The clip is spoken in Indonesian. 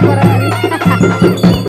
para mí.